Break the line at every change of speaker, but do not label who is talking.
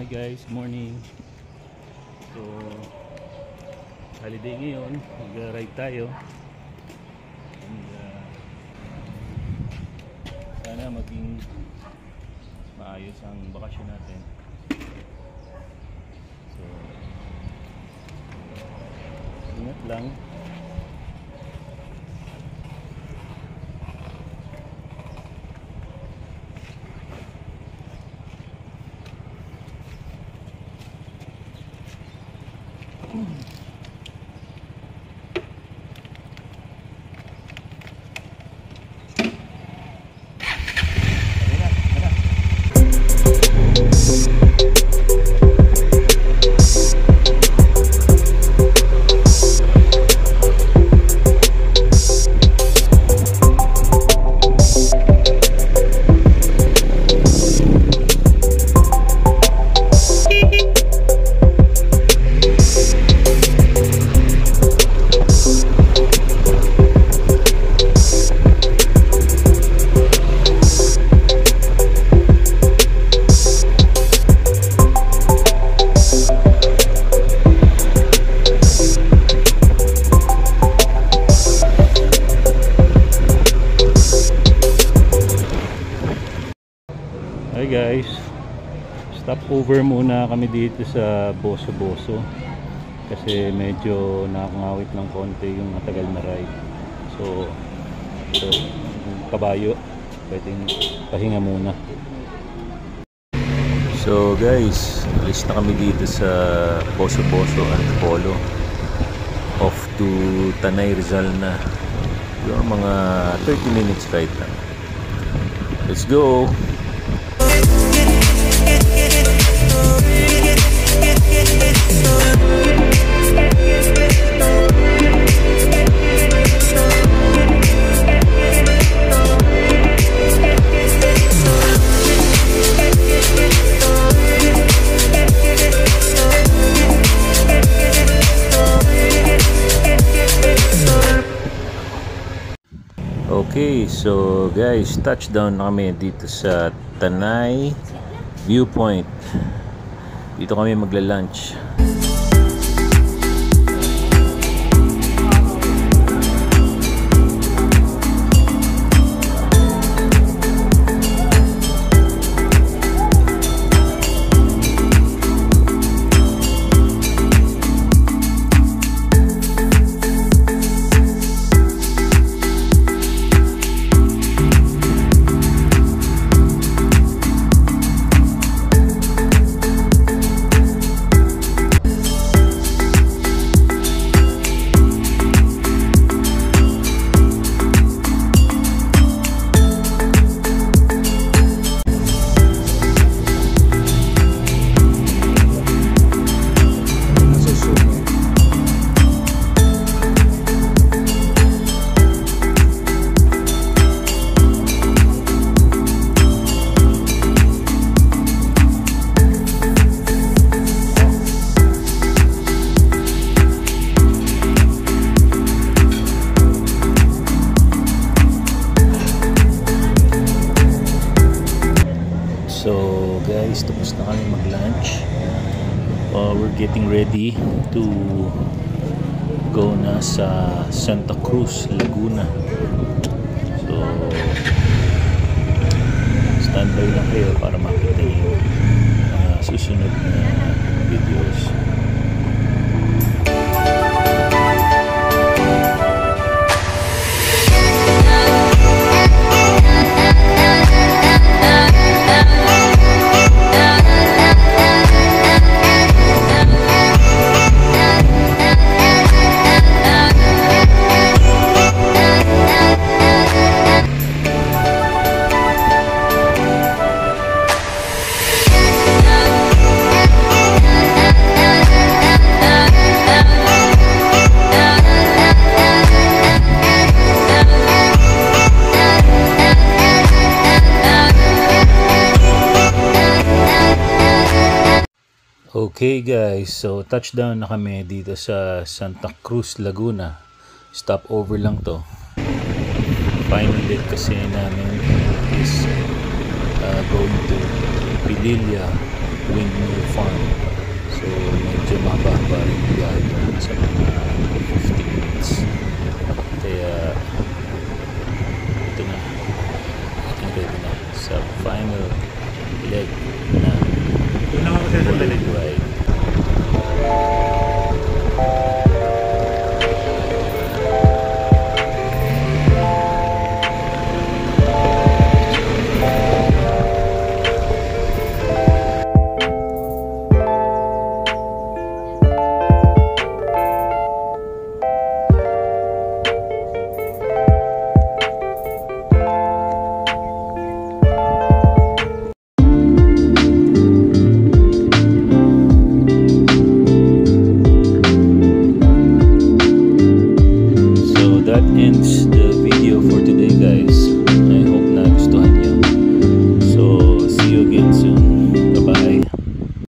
Hi guys, morning. So, holiday ngayon. Mag-ride tayo. And, uh, sana maging maayos ang bakasyon natin. So, ingat lang. Hi Stop over muna kami dito sa Boso Boso. Kasi medyo nakakangawit ng konti yung matagal na ride. So, yung kabayo. Pwedeng pahinga muna. So guys, alis na kami dito sa Boso Boso Antipolo. Off to Tanay Rizal na. Yung mga 30 minutes ride lang. Let's go! Okay, so guys, touchdown na dito sa Tanay Viewpoint. Dito kami magla-lunch. Mag-lunch. Uh, we're getting ready to go na sa Santa Cruz, Laguna. So standby lang kayo para makita yung mga susunod na videos. Okay guys, so touchdown na kami dito sa Santa Cruz, Laguna. Stop over lang to. Final date kasi namin is uh, going to Pililla
Windmill Farm. So medyo mababa rin biyahe doon sa mga 50 minutes. Kaya ito na. Ating ready na sa final leg na
Doon lang ako sa
ride.